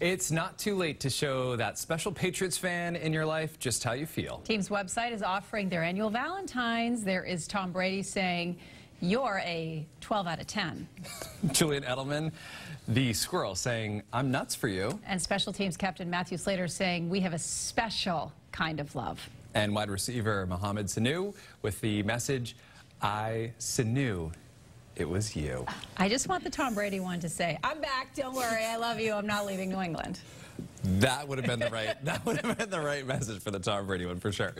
It's not too late to show that special Patriots fan in your life just how you feel. Team's website is offering their annual Valentines. There is Tom Brady saying, You're a 12 out of 10. Julian Edelman, the squirrel, saying, I'm nuts for you. And special teams captain Matthew Slater saying, We have a special kind of love. And wide receiver Mohamed Sanu with the message, I Sanu it was you. I just want the Tom Brady one to say, I'm back, don't worry, I love you, I'm not leaving New England. That would have been the right that would have been the right message for the Tom Brady one for sure.